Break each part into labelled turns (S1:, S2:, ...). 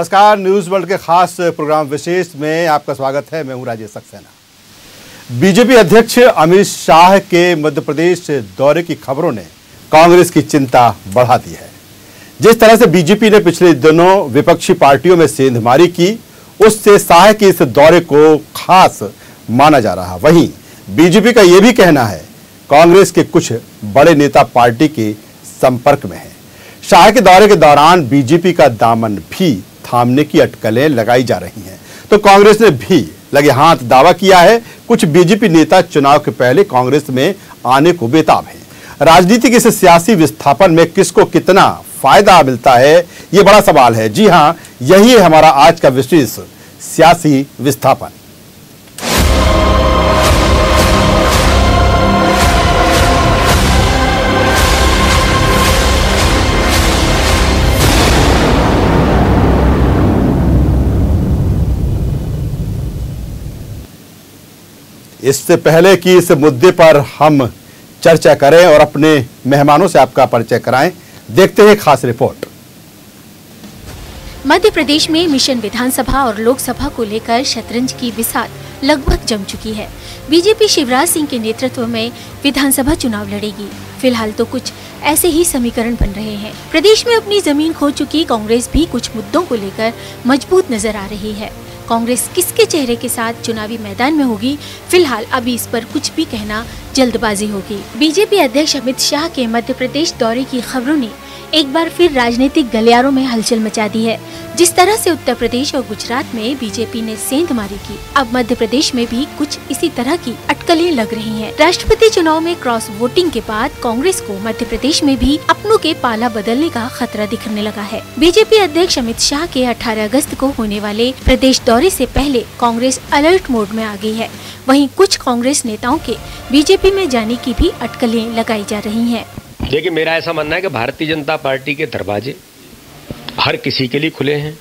S1: नमस्कार, news world के खास प्रोग्राम विशेष में आपका स्वागत है। मैं हूँ राजेश सक्सेना। बीजेपी अध्यक्ष अमित शाह के मध्य प्रदेश दौरे की खबरों ने कांग्रेस की चिंता बढ़ा दी है। जिस तरह से बीजेपी ने पिछले दिनों विपक्षी पार्टियों में सेंधमारी की, उससे शाह के इस दौरे को खास माना जा रहा। वहीं बीजेपी का यह भी कहना है, कांग्रेस के कुछ बड़े नेता पार्टी के संपर्क में हैं। शाह के दौरे के दौरान बीजेपी का दामन भी थामने की अटकलें लगाई जा रही हैं। तो कांग्रेस ने भी लगे हाथ दावा किया है, कुछ बीजेपी नेता चुनाव के पहले कांग्रेस में आने को बेताब हैं। राजनीति के इस सियासी विस्थापन में किसको कितना फ़ायदा मिलता है, ये बड़ा सवाल है। जी हाँ यही है हमारा आज का विशेष सियासी विस्थापन। इससे पहले कि इस मुद्दे पर हम चर्चा करें और अपने मेहमानों से आपका परिचय कराएँ, देखते हैं खास रिपोर्ट।
S2: मध्य प्रदेश में मिशन विधानसभा और लोकसभा को लेकर शतरंज की बिसात लगभग जम चुकी है। बीजेपी शिवराज सिंह के नेतृत्व में विधानसभा चुनाव लड़ेगी। फ़िलहाल तो कुछ ऐसे ही समीकरण बन रहे हैं। प्रदेश में अपनी ज़मीन खो चुकी कांग्रेस भी कुछ मुद्दों को लेकर मज़बूत नज़र आ रही है। कांग्रेस किसके चेहरे के साथ चुनावी मैदान में होगी? फ़िलहाल अभी इस पर कुछ भी कहना जल्दबाजी होगी। बीजेपी अध्यक्ष अमित शाह के मध्य प्रदेश दौरे की खबरों ने एक बार फिर राजनीतिक गलियारों में हलचल मचा दी है जिस तरह से उत्तर प्रदेश और गुजरात में बीजेपी ने सेंध मारी की, अब मध्य प्रदेश में भी कुछ इसी तरह की अटकलें लग रही हैं। राष्ट्रपति चुनाव में क्रॉस वोटिंग के बाद कांग्रेस को मध्य प्रदेश में भी अपनों के पाला बदलने का खतरा दिखने लगा है बीजेपी अध्यक्ष अमित शाह के 18 अगस्त को होने वाले प्रदेश दौरे ऐसी पहले कांग्रेस अलर्ट मोड में आ गई है वही कुछ कांग्रेस नेताओं के बीजेपी में जाने की भी अटकलें लगाई जा रही हैं।
S3: देखिए, मेरा ऐसा मानना है कि भारतीय जनता पार्टी के दरवाजे हर किसी के लिए खुले हैं।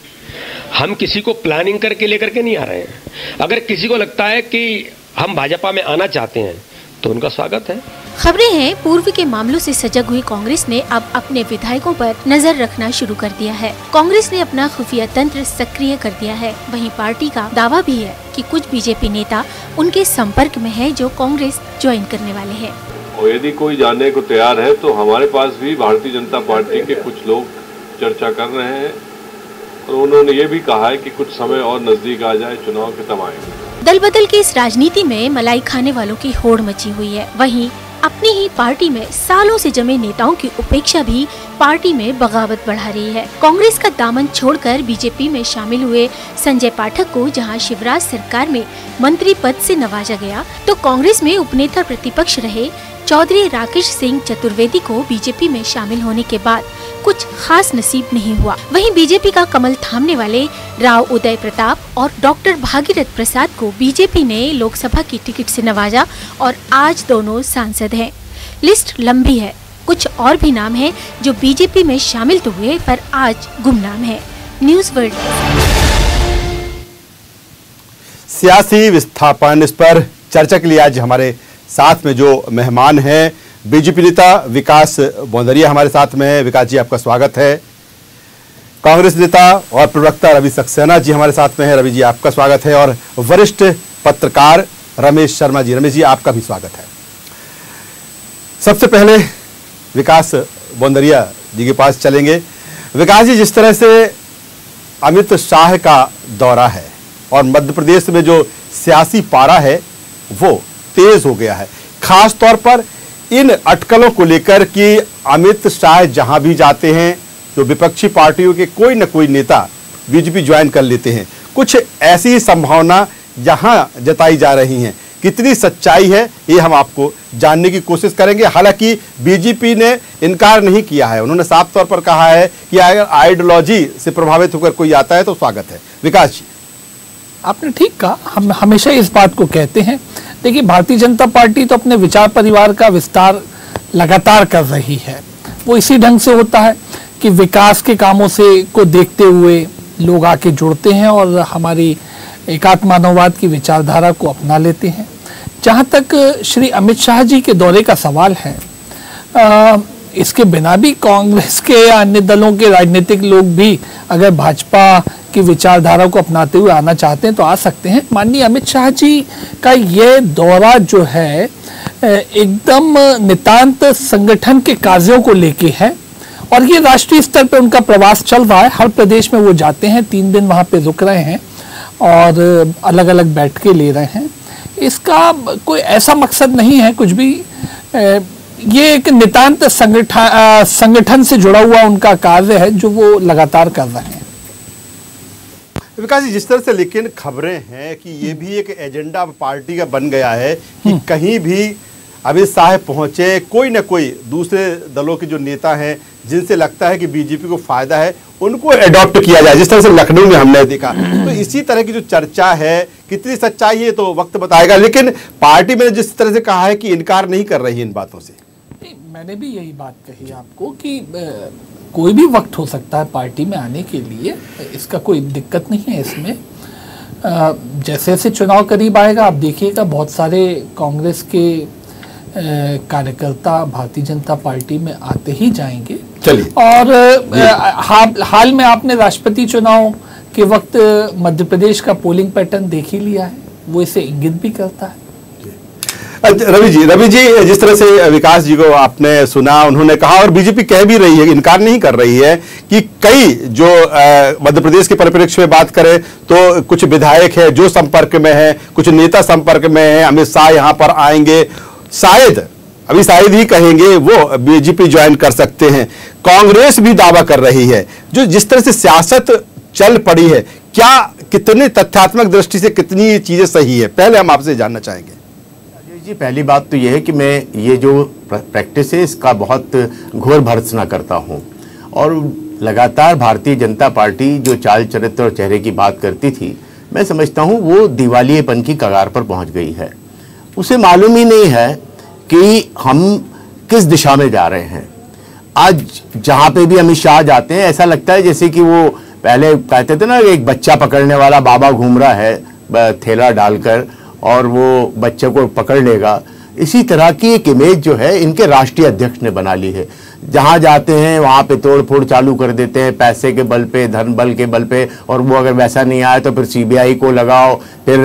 S3: हम किसी को प्लानिंग करके लेकर के नहीं आ रहे हैं। अगर किसी को लगता है कि हम भाजपा में आना चाहते हैं तो उनका स्वागत है।
S2: खबरें हैं, पूर्व के मामलों से सजग हुई कांग्रेस ने अब अपने विधायकों पर नज़र रखना शुरू कर दिया है। कांग्रेस ने अपना खुफिया तंत्र सक्रिय कर दिया है। वहीं पार्टी का दावा भी है कि कुछ बीजेपी नेता उनके संपर्क में है जो कांग्रेस ज्वाइन करने वाले हैं।
S4: और यदि कोई जाने को तैयार है तो हमारे पास भी भारतीय जनता पार्टी के कुछ लोग चर्चा कर रहे हैं। और उन्होंने ये भी कहा है कि कुछ समय और नज़दीक आ जाए, चुनाव के तब आएँगे
S2: दल बदल की इस राजनीति में मलाई खाने वालों की होड़ मची हुई है। वहीं अपनी ही पार्टी में सालों से जमे नेताओं की उपेक्षा भी पार्टी में बगावत बढ़ा रही है। कांग्रेस का दामन छोड़कर बीजेपी में शामिल हुए संजय पाठक को जहाँ शिवराज सरकार में मंत्री पद से नवाजा गया तो कांग्रेस में उपनेता प्रतिपक्ष रहे चौधरी राकेश सिंह चतुर्वेदी को बीजेपी में शामिल होने के बाद कुछ खास नसीब नहीं हुआ। वहीं बीजेपी का कमल थामने वाले राव उदय प्रताप और डॉक्टर भागीरथ प्रसाद को बीजेपी ने लोकसभा की टिकट से नवाजा और आज दोनों सांसद हैं। लिस्ट लंबी है। कुछ और भी नाम हैं जो बीजेपी में शामिल तो हुए, पर आज गुमनाम है। News world.
S1: सियासी विस्थापन, इस पर चर्चा के लिए आज हमारे साथ में जो मेहमान हैं, बीजेपी नेता विकास बौंदरिया हमारे साथ में है। विकास जी, आपका स्वागत है। कांग्रेस नेता और प्रवक्ता रवि सक्सेना जी हमारे साथ में है। रवि जी, आपका स्वागत है। और वरिष्ठ पत्रकार रमेश शर्मा जी, रमेश जी, आपका भी स्वागत है। सबसे पहले विकास बौंदरिया जी के पास चलेंगे। विकास जी, जिस तरह से अमित शाह का दौरा है और मध्य प्रदेश में जो सियासी पारा है, वो तेज हो गया है। खास तौर पर इन अटकलों को लेकर कि अमित शाह जहाँ भी जाते हैं, जो विपक्षी पार्टियों के कोई न कोई नेता बीजेपी ज्वाइन कर लेते हैं। कुछ ऐसी संभावना यहाँ जताई जा रही हैं। कितनी सच्चाई है, ये हम आपको जानने की कोशिश करेंगे। हालाँकि बीजेपी ने इनकार नहीं किया है। उन्होंने साफ़ तौर पर कहा है कि अगर आइडियोलॉजी से प्रभावित होकर कोई आता है तो स्वागत है। विकास जी।
S5: आपने ठीक कहा हम हमेशा इस बात को कहते हैं। देखिए भारतीय जनता पार्टी तो अपने विचार परिवार का विस्तार लगातार कर रही है। वो इसी ढंग से होता है कि विकास के कामों से को देखते हुए लोग आके जुड़ते हैं और हमारी एकात्म मानववाद की विचारधारा को अपना लेते हैं। जहाँ तक श्री अमित शाह जी के दौरे का सवाल है आ, इसके बिना भी कांग्रेस के या अन्य दलों के राजनीतिक लोग भी अगर भाजपा की विचारधारा को अपनाते हुए आना चाहते हैं तो आ सकते हैं। माननीय अमित शाह जी का ये दौरा जो है एकदम नितांत संगठन के कार्यों को लेके है और ये राष्ट्रीय स्तर पर उनका प्रवास चल रहा है। हर प्रदेश में वो जाते हैं, तीन दिन वहाँ पे रुक रहे हैं और अलग अलग बैठकें ले रहे हैं। इसका कोई ऐसा मकसद नहीं है, कुछ भी ये एक नितांत संगठन संगठन से जुड़ा हुआ उनका कार्य है जो वो लगातार कर रहे हैं।
S1: विकास जी जिस तरह से लेकिन खबरें हैं कि ये भी एक एजेंडा पार्टी का बन गया है कि हम्म। कहीं भी अमित शाह पहुँचे कोई ना कोई दूसरे दलों के जो नेता हैं जिनसे लगता है कि बीजेपी को फ़ायदा है उनको एडॉप्ट किया जाए। जिस तरह से लखनऊ में हमने देखा तो इसी तरह की जो चर्चा है कितनी सच्चाई है तो वक्त बताएगा लेकिन पार्टी मैंने जिस तरह से कहा है कि इनकार नहीं कर रही इन बातों से।
S5: मैंने भी यही बात कही आपको कि कोई भी वक्त हो सकता है पार्टी में आने के लिए। इसका कोई दिक्कत नहीं है इसमें। जैसे जैसे चुनाव करीब आएगा आप देखिएगा बहुत सारे कांग्रेस के कार्यकर्ता भारतीय जनता पार्टी में आते ही जाएँगे।
S1: चलिए।
S5: और हाल, हाल में आपने राष्ट्रपति चुनाव के वक्त मध्य प्रदेश का पोलिंग पैटर्न देख ही लिया है। वो इसे इंगित भी करता है।
S1: रवि जी रवि जी, जिस तरह से विकास जी को आपने सुना, उन्होंने कहा, और बीजेपी कह भी रही है, इनकार नहीं कर रही है, कि कई जो मध्य प्रदेश के परिप्रेक्ष्य में बात करें तो कुछ विधायक है जो संपर्क में है, कुछ नेता संपर्क में है, अमित शाह यहाँ पर आएँगे, शायद, अभी शायद ही कहेंगे, वो बीजेपी ज्वाइन कर सकते हैं। कांग्रेस भी दावा कर रही है, जो जिस तरह से सियासत चल पड़ी है, क्या कितने तथ्यात्मक दृष्टि से कितनी चीज़ें सही है? पहले हम आपसे जानना चाहेंगे।
S6: जी, पहली बात तो यह है कि मैं ये जो प्रैक्टिस है, इसका बहुत घोर भर्सना करता हूँ। और लगातार भारतीय जनता पार्टी जो चाल चरित्र और चेहरे की बात करती थी, मैं समझता हूँ वो दिवालियेपन की कगार पर पहुँच गई है। उसे मालूम ही नहीं है कि हम किस दिशा में जा रहे हैं। आज जहाँ पे भी अमित शाह जाते हैं, ऐसा लगता है जैसे कि वो पहले कहते थे ना, एक बच्चा पकड़ने वाला बाबा घूम रहा है थैला डालकर और वो बच्चे को पकड़ लेगा। इसी तरह की एक इमेज जो है, इनके राष्ट्रीय अध्यक्ष ने बना ली है। जहाँ जाते हैं, वहाँ पे तोड़ फोड़ चालू कर देते हैं, पैसे के बल पे, धन बल के बल पे, और वो अगर वैसा नहीं आए तो फिर सीबीआई को लगाओ, फिर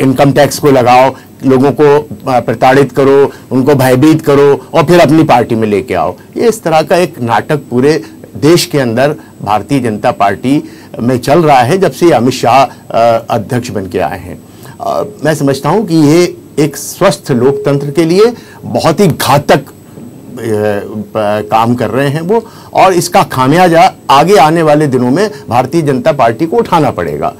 S6: इनकम टैक्स को लगाओ, लोगों को प्रताड़ित करो, उनको भयभीत करो, और फिर अपनी पार्टी में लेके आओ। ये इस तरह का एक नाटक पूरे देश के अंदर भारतीय जनता पार्टी में चल रहा है, जब से अमित शाह अध्यक्ष बन के आए हैं। मैं समझता हूँ कि ये एक स्वस्थ लोकतंत्र के लिए बहुत ही घातक काम कर रहे हैं वो। और इसका खामियाजा आगे आने वाले दिनों में भारतीय जनता पार्टी को उठाना पड़ेगा।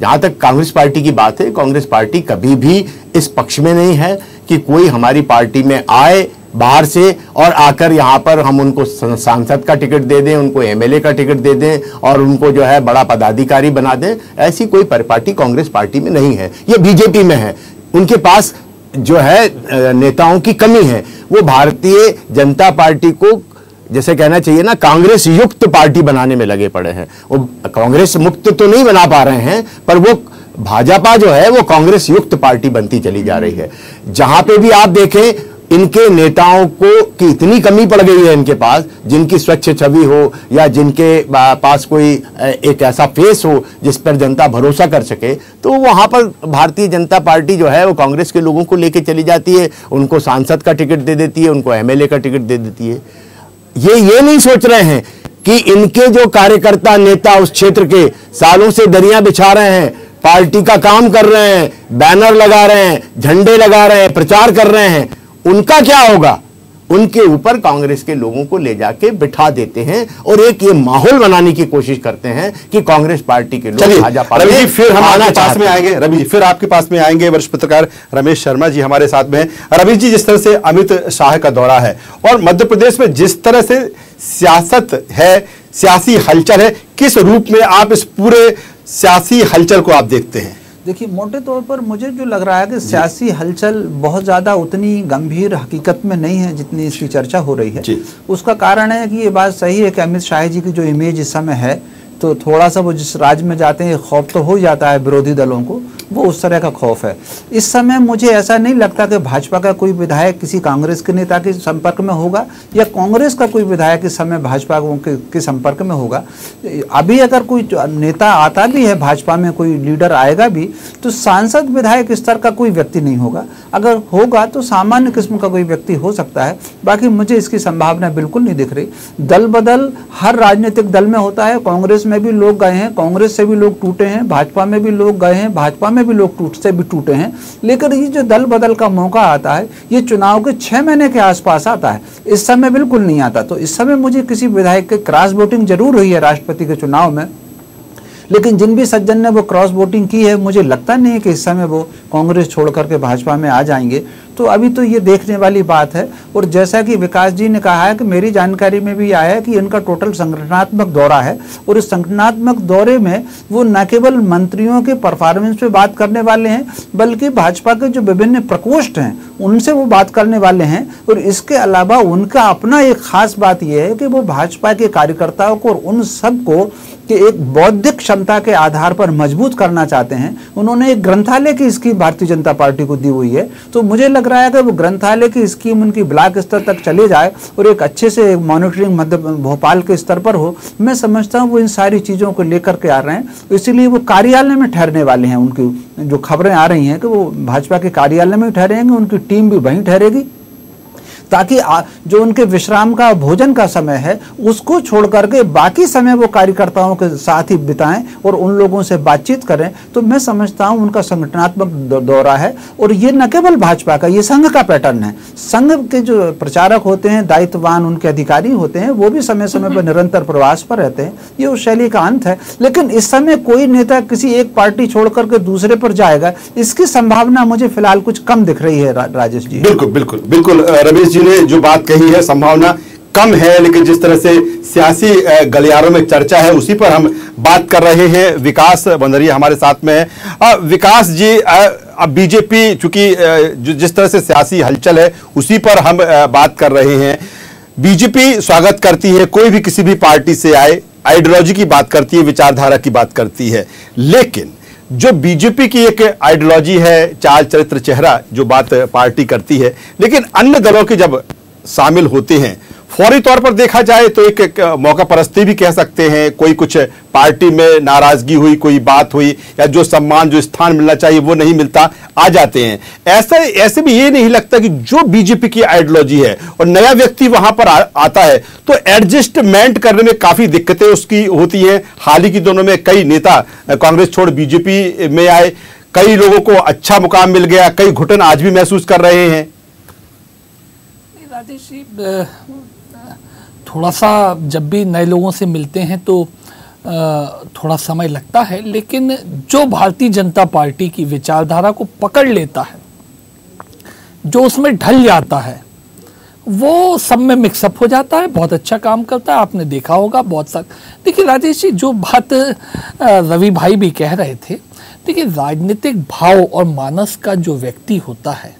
S6: जहाँ तक कांग्रेस पार्टी की बात है, कांग्रेस पार्टी कभी भी इस पक्ष में नहीं है। कि कोई हमारी पार्टी में आए बाहर से और आकर यहाँ पर हम उनको सांसद का टिकट दे दें, उनको एमएलए का टिकट दे दें और उनको जो है बड़ा पदाधिकारी बना दें, ऐसी कोई परिपाटी कांग्रेस पार्टी में नहीं है। ये बीजेपी में है। उनके पास जो है नेताओं की कमी है। वो भारतीय जनता पार्टी को जैसे कहना चाहिए ना, कांग्रेस युक्त पार्टी बनाने में लगे पड़े हैं। वो कांग्रेस मुक्त तो नहीं बना पा रहे हैं, पर वो भाजपा जो है, वो कांग्रेस युक्त पार्टी बनती चली जा रही है। जहाँ पे भी आप देखें, इनके नेताओं को की इतनी कमी पड़ गई है इनके पास, जिनकी स्वच्छ छवि हो या जिनके पास कोई एक ऐसा फेस हो जिस पर जनता भरोसा कर सके तो वहाँ पर भारतीय जनता पार्टी जो है, वो कांग्रेस के लोगों को लेकर चली जाती है। उनको सांसद का टिकट दे देती है, उनको एमएलए का टिकट दे देती है। ये ये नहीं सोच रहे हैं कि इनके जो कार्यकर्ता नेता उस क्षेत्र के सालों से दरिया बिछा रहे हैं पार्टी का काम कर रहे हैं बैनर लगा रहे हैं झंडे लगा रहे हैं प्रचार कर रहे हैं। उनका क्या होगा? उनके ऊपर कांग्रेस के लोगों को ले जाके बिठा देते हैं और एक ये माहौल बनाने की कोशिश करते हैं कि कांग्रेस पार्टी के लोग
S1: भाजपा रवि जी फिर हम आपके पास में आएँगे रवि जी फिर आपके पास में आएँगे वरिष्ठ पत्रकार रमेश शर्मा जी हमारे साथ में रवि जी जिस तरह से अमित शाह का दौरा है और मध्य प्रदेश में जिस तरह से सियासत है सियासी हलचल है किस रूप में आप इस पूरे सियासी हलचल को आप देखते हैं।
S7: देखिए मोटे तौर पर मुझे जो लग रहा है कि सियासी हलचल बहुत ज़्यादा उतनी गंभीर हकीकत में नहीं है जितनी इसकी चर्चा हो रही है। उसका कारण है कि ये बात सही है कि अमित शाह जी की जो इमेज इस समय है तो थोड़ा सा वो जिस राज्य में जाते हैं खौफ तो हो जाता है विरोधी दलों को वो उस तरह का खौफ है। इस समय मुझे ऐसा नहीं लगता कि भाजपा का कोई विधायक किसी कांग्रेस के नेता के संपर्क में होगा या कांग्रेस का कोई विधायक इस समय भाजपा के, के संपर्क में होगा। अभी अगर कोई नेता आता भी है भाजपा में कोई लीडर आएगा भी तो सांसद विधायक स्तर का कोई व्यक्ति नहीं होगा। अगर होगा तो सामान्य किस्म का कोई व्यक्ति हो सकता है। बाकी मुझे इसकी संभावना बिल्कुल नहीं दिख रही। दल बदल हर राजनीतिक दल में होता है कांग्रेस में भी लोग गए हैं, कांग्रेस से भी लोग टूटे हैं, भाजपा में भी लोग गए हैं, भाजपा में भी लोग टूट, से भी टूटे हैं। लेकिन ये जो दल बदल का मौका आता है, ये चुनाव के छः महीने के आसपास आता है। इस समय बिल्कुल नहीं आता। तो इस समय मुझे किसी विधायक के क्रॉस वोटिंग ज़रूर हुई है राष्ट्रपति के चुनाव में। लेकिन जिन भी सज्जन ने वो क्रॉस वोटिंग की है, मुझे लगता नहीं है कि इस समय वो कांग्रेस छोड़ करके भाजपा में आ जाएँगे। तो अभी तो ये देखने वाली बात है। और जैसा कि विकास जी ने कहा है कि मेरी जानकारी में भी आया है कि इनका टोटल संगठनात्मक दौरा है। और इस संगठनात्मक दौरे में वो न केवल मंत्रियों के परफॉर्मेंस पे बात करने वाले हैं, बल्कि भाजपा के जो विभिन्न प्रकोष्ठ हैं, उनसे वो बात करने वाले हैं। और इसके अलावा उनका अपना एक खास बात यह है कि वो भाजपा के कार्यकर्ताओं को और उन सबको कि एक बौद्धिक क्षमता के आधार पर मज़बूत करना चाहते हैं, उन्होंने एक ग्रंथालय की स्कीम भारतीय जनता पार्टी को दी हुई है। तो मुझे लग रहा है कि वो ग्रंथालय की स्कीम उनकी ब्लॉक स्तर तक चले जाए और एक अच्छे से मॉनिटरिंग मध्य भोपाल के स्तर पर हो, मैं समझता हूँ वो इन सारी चीज़ों को लेकर के आ रहे हैं। इसीलिए वो कार्यालय में ठहरने वाले हैं, उनकी जो खबरें आ रही हैं कि वो भाजपा के कार्यालय में ठहरेंगे, उनकी टीम भी वहीं ठहरेगी। ताकि जो उनके विश्राम का, भोजन का समय है, उसको छोड़ करके बाकी समय वो कार्यकर्ताओं के साथ ही बिताएँ और उन लोगों से बातचीत करें तो मैं समझता हूँ उनका संगठनात्मक दौरा है। और ये न केवल भाजपा का, ये संघ का पैटर्न है। संघ के जो प्रचारक होते हैं, दायित्ववान उनके अधिकारी होते हैं, वो भी समय समय पर निरंतर प्रवास पर रहते हैं। ये उस शैली का अंत है। लेकिन इस समय कोई नेता किसी एक पार्टी छोड़ करके दूसरे पर जाएगा, इसकी संभावना मुझे फ़िलहाल कुछ कम दिख रही है राजेश जी।
S1: बिल्कुल बिल्कुल बिल्कुल रमेश ने जो बात कही है, संभावना कम है, लेकिन जिस तरह से सियासी गलियारों में चर्चा है, उसी पर हम बात कर रहे हैं। विकास बंदरिया हमारे साथ में है। विकास जी अब बीजेपी चूँकि जिस तरह से सियासी हलचल है, उसी पर हम बात कर रहे हैं। बीजेपी स्वागत करती है, कोई भी किसी भी पार्टी से आए, आइडियोलॉजी की बात करती है, विचारधारा की बात करती है। लेकिन जो बीजेपी की एक आइडियोलॉजी है, चाल चरित्र चेहरा, जो बात पार्टी करती है, लेकिन अन्य दलों के जब शामिल होते हैं फौरी तौर पर देखा जाए तो एक, एक मौका परस्ती भी कह सकते हैं। कोई कुछ पार्टी में नाराज़गी हुई कोई बात हुई या जो सम्मान जो स्थान मिलना चाहिए वो नहीं मिलता। आ जाते हैं। ऐसा ऐसे भी ये नहीं लगता कि जो बीजेपी की आइडियोलॉजी है और नया व्यक्ति वहाँ पर आ, आता है तो एडजस्टमेंट करने में काफ़ी दिक्कतें उसकी होती हैं। हाल ही की दोनों में कई नेता कांग्रेस छोड़ बीजेपी में आए कई लोगों को अच्छा मुकाम मिल गया कई घुटन आज भी महसूस कर रहे हैं।
S5: राजेश थोड़ा सा जब भी नए लोगों से मिलते हैं तो थोड़ा समय लगता है, लेकिन जो भारतीय जनता पार्टी की विचारधारा को पकड़ लेता है, जो उसमें ढल जाता है, वो सब में मिक्सअप हो जाता है, बहुत अच्छा काम करता है, आपने देखा होगा बहुत सा, देखिए राजेश जी, जो बात रवि भाई भी कह रहे थे, देखिए राजनीतिक भाव और मानस का जो व्यक्ति होता है,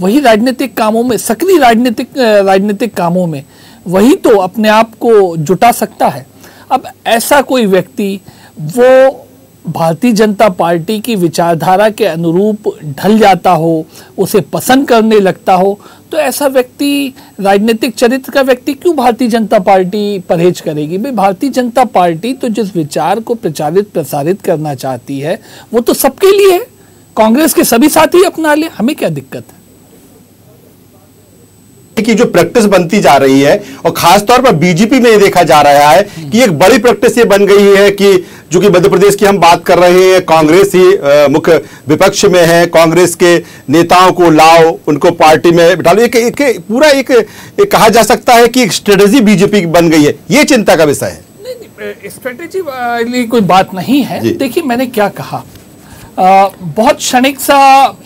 S5: वही राजनीतिक कामों में, सक्रिय राजनीतिक राजनीतिक कामों में वही तो अपने आप को जुटा सकता है। अब ऐसा कोई व्यक्ति वो भारतीय जनता पार्टी की विचारधारा के अनुरूप ढल जाता हो, उसे पसंद करने लगता हो तो ऐसा व्यक्ति, राजनीतिक चरित्र का व्यक्ति क्यों भारतीय जनता पार्टी परहेज करेगी? भाई, भारतीय जनता पार्टी तो जिस विचार को प्रचारित, प्रसारित करना चाहती है, वो तो सबके लिए है। कांग्रेस के सभी साथी अपना ले, हमें क्या दिक्कत? है
S1: की जो प्रैक्टिस बनती जा रही है और खासतौर पर बीजेपी में ये देखा जा रहा है कि एक बड़ी प्रैक्टिस ये बन गई है कि जो कि मध्य प्रदेश की हम बात कर रहे हैं कांग्रेस ही मुख्य विपक्ष में है कांग्रेस के नेताओं को लाओ उनको पार्टी में बिठा लो एक, एक, एक पूरा एक, एक कहा जा सकता है कि एक स्ट्रेटेजी बीजेपी की बन गई है। ये चिंता का विषय
S5: है। स्ट्रेटेजी वाली कोई बात नहीं है। देखिए मैंने क्या कहा? बहुत क्षणिक सा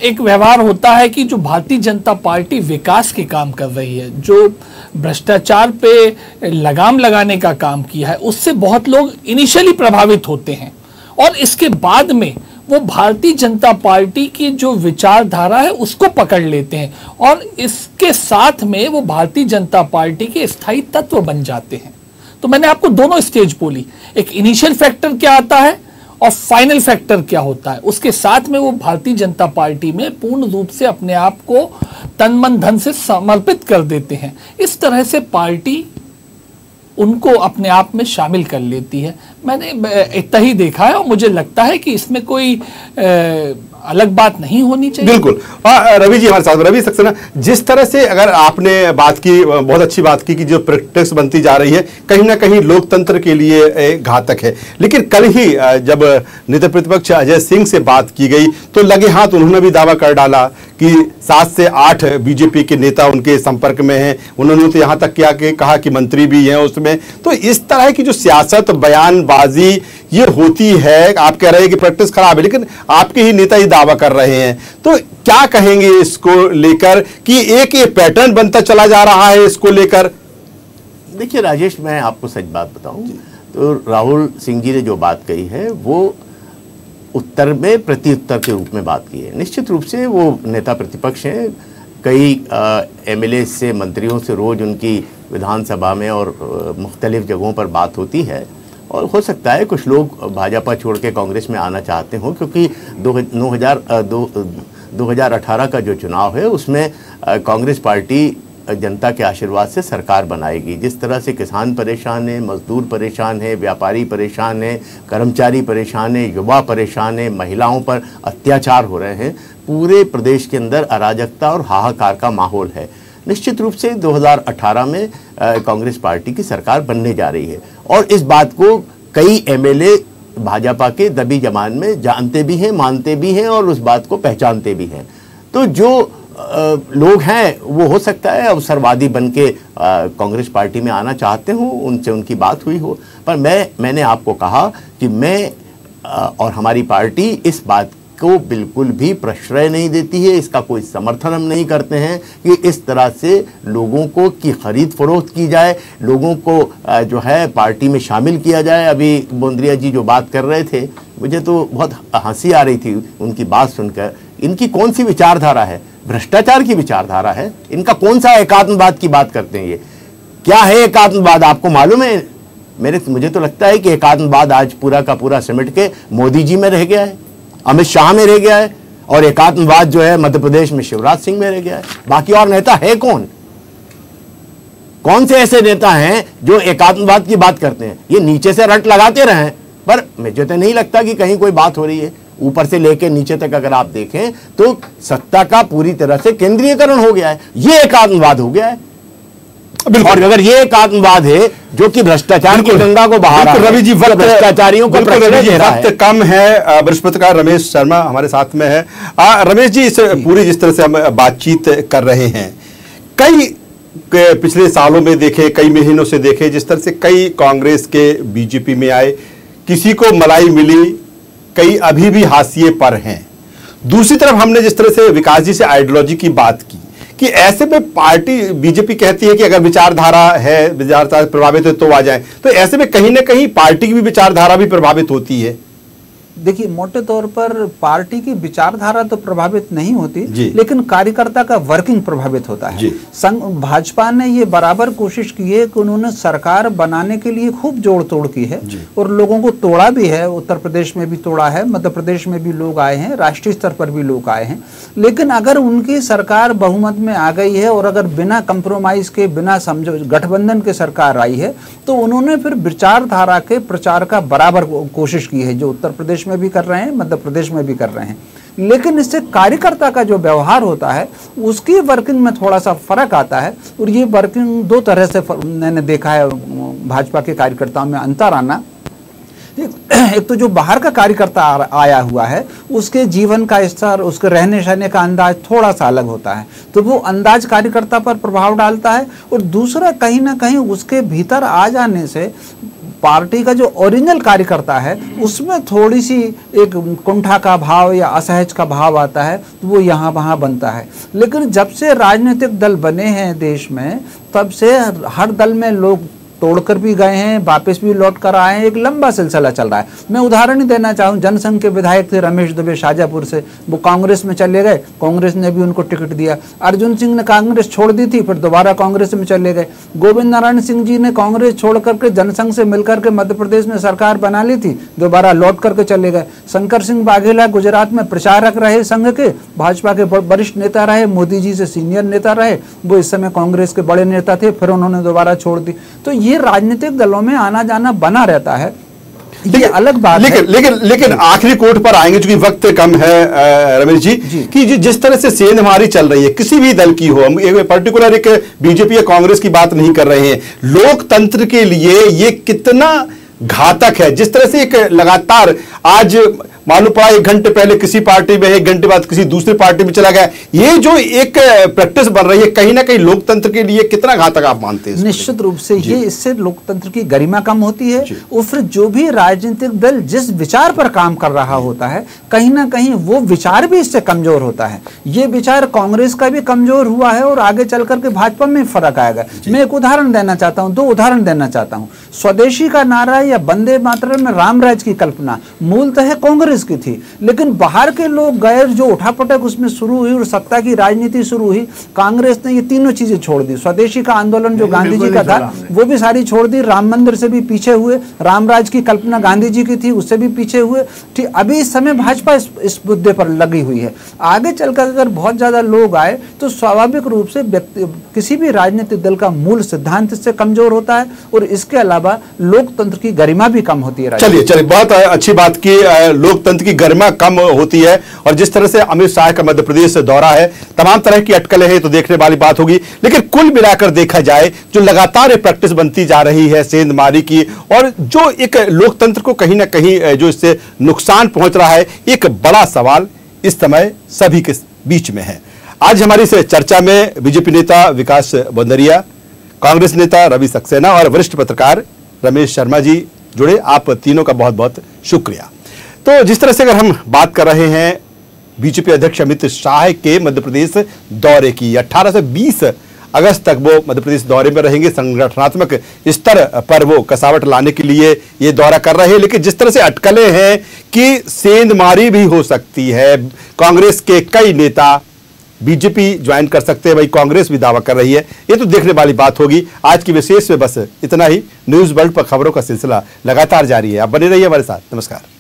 S5: एक व्यवहार होता है कि जो भारतीय जनता पार्टी विकास के काम कर रही है, जो भ्रष्टाचार पे लगाम लगाने का काम किया है, उससे बहुत लोग इनिशियली प्रभावित होते हैं। और इसके बाद में वो भारतीय जनता पार्टी की जो विचारधारा है, उसको पकड़ लेते हैं और इसके साथ में वो भारतीय जनता पार्टी के स्थायी तत्व बन जाते हैं। तो मैंने आपको दोनों स्टेज बोली। एक इनिशियल फैक्टर क्या आता है और फाइनल फैक्टर क्या होता है? उसके साथ में वो भारतीय जनता पार्टी में पूर्ण रूप से अपने आप को तन मन धन से समर्पित कर देते हैं। इस तरह से पार्टी उनको अपने आप में शामिल कर लेती है। मैंने इतना ही देखा है और मुझे लगता है कि इसमें कोई अलग बात नहीं होनी चाहिए।
S1: बिल्कुल। रवि जी, हमारे साथ, रवि सक्सेना, जिस तरह से अगर आपने बात की बहुत अच्छी बात की कि जो प्रैक्टिस बनती जा रही है, कहीं ना कहीं लोकतंत्र के लिए घातक है। लेकिन कल ही जब नेता प्रतिपक्ष अजय सिंह से बात की गई तो लगे हाथ उन्होंने भी दावा कर डाला कि सात से आठ बीजेपी के नेता उनके संपर्क में हैं। उन्होंने तो यहाँ तक किया कि कहा कि मंत्री भी हैं उसमें। तो इस तरह की जो सियासत, बयानबाजी ये होती है आप कह रहे हैं कि प्रैक्टिस खराब है लेकिन आपके ही नेता ही दावा कर रहे हैं। तो क्या कहेंगे इसको लेकर कि एक ये पैटर्न बनता चला जा रहा है इसको लेकर?
S6: देखिए राजेश मैं आपको सच बात बताऊँ तो राहुल सिंह जी ने जो बात कही है वो उत्तर में प्रति उत्तर के रूप में बात की है। निश्चित रूप से वो नेता प्रतिपक्ष हैं। कई एमएलए से मंत्रियों से रोज़ उनकी विधानसभा में और मुख्तलिफ़ जगहों पर बात होती है। और हो सकता है कुछ लोग भाजपा छोड़ के कांग्रेस में आना चाहते हों, क्योंकि दो नौ हज़ार दो दो हज़ार अठारह का जो चुनाव है, उसमें कांग्रेस पार्टी जनता के आशीर्वाद से सरकार बनाएगी। जिस तरह से किसान परेशान है, मजदूर परेशान है, व्यापारी परेशान है, कर्मचारी परेशान है, युवा परेशान है, महिलाओं पर अत्याचार हो रहे हैं, पूरे प्रदेश के अंदर अराजकता और हाहाकार का माहौल है। निश्चित रूप से 2018 में कांग्रेस पार्टी की सरकार बनने जा रही है। और इस बात को कई एमएलए भाजपा के दबी जमान में जानते भी हैं मानते भी हैं और उस बात को पहचानते भी हैं। तो जो लोग हैं वो हो सकता है अवसरवादी बन के कांग्रेस पार्टी में आना चाहते हो उनसे उनकी बात हुई हो। पर मैं मैंने आपको कहा कि मैं आ, और हमारी पार्टी इस बात को बिल्कुल भी प्रश्रय नहीं देती है, इसका कोई समर्थन हम नहीं करते हैं कि इस तरह से लोगों को की खरीद फरोख्त की जाए, लोगों को जो है, पार्टी में शामिल किया जाए। अभी बोंद्रिया जी जो बात कर रहे थे, मुझे तो बहुत हँसी आ रही थी उनकी बात सुनकर। इनकी कौन सी विचारधारा है? भ्रष्टाचार की विचारधारा है? इनका कौन सा एकात्मवाद की बात करते हैं ये? क्या है एकात्मवाद? आपको मालूम है? मेरे, मुझे तो लगता है कि एकात्मवाद आज पूरा का पूरा सिमट के मोदी जी में रह गया है। अमित शाह में रह गया है और एकात्मवाद जो है मध्य प्रदेश में शिवराज सिंह में रह गया है। बाकी और नेता है कौन? कौन से ऐसे नेता हैं जो एकात्मवाद की बात करते हैं? ये नीचे से रट लगाते रहे, पर मुझे तो नहीं लगता कि कहीं कोई बात हो रही है। ऊपर से लेके नीचे तक अगर आप देखें तो सत्ता का पूरी तरह से केंद्रीयकरण हो गया है। ये एकात्मवाद हो गया है। और अगर ये एक आत्मवाद है जो कि भ्रष्टाचार की गंगा को बहा रहा
S1: रवि जी वक्त
S6: भ्रष्टाचारियों को
S1: वक्त कम है। पत्रकार रमेश शर्मा हमारे साथ में है। आ, रमेश जी इस पूरी जिस तरह से हम बातचीत कर रहे हैं। कई पिछले सालों में देखे कई महीनों से देखे जिस तरह से कई कांग्रेस के बीजेपी में आए किसी को मलाई मिली कई अभी भी हाशिए पर हैं। दूसरी तरफ़ हमने जिस तरह से विकास जी से आइडियोलॉजी की बात की कि ऐसे में पार्टी बीजेपी कहती है कि अगर विचारधारा है, विचारधारा प्रभावित है तो आ जाए। तो ऐसे में कहीं ना कहीं पार्टी की भी विचारधारा भी प्रभावित होती है।
S7: देखिए मोटे तौर पर पार्टी की विचारधारा तो प्रभावित नहीं होती लेकिन कार्यकर्ता का वर्किंग प्रभावित होता है। संघ भाजपा ने ये बराबर कोशिश की है कि उन्होंने सरकार बनाने के लिए खूब जोड़ तोड़ की है और लोगों को तोड़ा भी है। उत्तर प्रदेश में भी तोड़ा है मध्य प्रदेश में भी लोग आए हैं राष्ट्रीय स्तर पर भी लोग आए हैं। लेकिन अगर उनकी सरकार बहुमत में आ गई है और अगर बिना कंप्रोमाइज के बिना समझो गठबंधन के सरकार आई है तो उन्होंने फिर विचारधारा के प्रचार का बराबर कोशिश की है जो उत्तर प्रदेश में भी कर रहे हैं, मध्य प्रदेश में भी कर रहे हैं। लेकिन इससे कार्यकर्ता का जो व्यवहार होता है, उसकी वर्किंग में थोड़ा सा फ़र्क आता है और ये वर्किंग दो तरह से मैंने देखा है, भाजपा के कार्यकर्ताओं में अंतर आना। एक तो जो बाहर का कार्यकर्ता आया हुआ है, उसके जीवन का स्तर, उसके रहने सहने का अंदाज थोड़ा सा अलग होता है। तो वो अंदाज कार्यकर्ता पर प्रभाव डालता है और दूसरा कहीं ना कहीं उसके भीतर आ जाने से पार्टी का जो ओरिजिनल कार्यकर्ता है, उसमें थोड़ी सी एक कुंठा का भाव या असहज का भाव आता है तो वो यहाँ वहाँ बनता है। लेकिन जब से राजनीतिक दल बने हैं देश में, तब से हर दल में लोग तोड़कर भी गए हैं, वापस भी लौट कर आए हैं। एक लंबा सिलसिला चल रहा है। मैं उदाहरण ही देना चाहूँ, जनसंघ के विधायक थे रमेश दुबे शाजापुर से। वो कांग्रेस में चले गए, कांग्रेस ने भी उनको टिकट दिया। अर्जुन सिंह ने कांग्रेस छोड़ दी थी, फिर दोबारा कांग्रेस में चले गए। गोविंद नारायण सिंह जी ने कांग्रेस छोड़ करके जनसंघ से मिलकर के मध्य प्रदेश में सरकार बना ली थी, दोबारा लौट करके चले गए। शंकर सिंह बाघेला गुजरात में प्रचारक रहे संघ के, भाजपा के वरिष्ठ नेता रहे, मोदी जी से सीनियर नेता रहे। वो इस समय कांग्रेस के बड़े नेता थे, फिर उन्होंने दोबारा छोड़ दी। तो ये राजनीतिक दलों में आना जाना बना रहता है। ये अलग बात
S1: लेकिन
S7: है।
S1: लेकिन लेकिन आखिरी कोर्ट पर आएँगे क्योंकि वक्त कम है रमेश जी,
S7: जी।
S1: कि जिस तरह से सेंध हमारी चल रही है किसी भी दल की हो हम एक पर्टिकुलर एक बीजेपी या कांग्रेस की बात नहीं कर रहे हैं। लोकतंत्र के लिए ये कितना घातक है। जिस तरह से एक लगातार आज मालूम पड़ा एक घंटे पहले किसी पार्टी में एक घंटे बाद किसी दूसरी पार्टी में चला गया। ये जो एक प्रैक्टिस बन रही है कहीं ना कहीं लोकतंत्र के लिए कितना घातक आप मानते हैं
S7: निश्चित रूप से ये इससे लोकतंत्र की गरिमा कम होती है और फिर जो भी राजनीतिक दल जिस विचार पर काम कर रहा होता है कहीं ना कहीं वो विचार भी इससे कमज़ोर होता है। ये विचार कांग्रेस का भी कमज़ोर हुआ है और आगे चल करके भाजपा में फ़र्क आएगा मैं एक उदाहरण देना चाहता हूँ दो उदाहरण देना चाहता हूँ। स्वदेशी का नारा या बंदे मातरम में रामराज की कल्पना मूलतः कांग्रेस की थी। लेकिन बाहर के लोग गए जो उठापटक उसमें शुरू हुई और सत्ता की राजनीति शुरू हुई कांग्रेस ने ये तीनों चीज़ें छोड़ दी। स्वदेशी का आंदोलन जो गांधी जी का था वो भी सारी छोड़ दी। राम मंदिर से भी पीछे हुए रामराज की कल्पना गांधी जी की थी उससे भी पीछे हुए। ठीक अभी इस समय भाजपा इस, इस मुद्दे पर लगी हुई है। आगे चलकर अगर बहुत ज़्यादा लोग आए तो स्वाभाविक रूप से व्यक्ति किसी भी राजनीतिक दल का मूल सिद्धांत इससे कमज़ोर होता है और इसके अलावा लोकतंत्र की गरिमा भी कम होती है
S1: चलिए चलिए बहुत अच्छी बात की अ, लोकतंत्र की गरिमा कम होती है और जिस तरह से अमित शाह का मध्य प्रदेश दौरा है, तमाम तरह की अटकलें हैं तो देखने वाली बात होगी। लेकिन कुल मिलाकर देखा जाए, जो लगातार प्रैक्टिस बनती जा रही है सेंधमारी की, और जो एक लोकतंत्र को कहीं ना कहीं जो इससे नुकसान पहुँच रहा है, एक बड़ा सवाल इस समय सभी के बीच में है। आज हमारी इस चर्चा में बीजेपी नेता विकास बंदरिया, कांग्रेस नेता रवि सक्सेना और वरिष्ठ पत्रकार रमेश शर्मा जी जुड़े। आप तीनों का बहुत बहुत शुक्रिया। तो जिस तरह से अगर हम बात कर रहे हैं, बीजेपी अध्यक्ष अमित शाह के मध्य प्रदेश दौरे की 18 से 20 अगस्त तक वो मध्य प्रदेश दौरे में रहेंगे, संगठनात्मक स्तर पर वो कसावट लाने के लिए ये दौरा कर रहे हैं। लेकिन जिस तरह से अटकलें हैं कि सेंधमारी भी हो सकती है, कांग्रेस के कई नेता बीजेपी ज्वाइन कर सकते हैं, भाई कांग्रेस भी दावा कर रही है। ये तो देखने वाली बात होगी। आज की विशेष में बस इतना ही। न्यूज़ वर्ल्ड पर खबरों का सिलसिला लगातार जारी है। आप बने रहिए हमारे साथ। नमस्कार।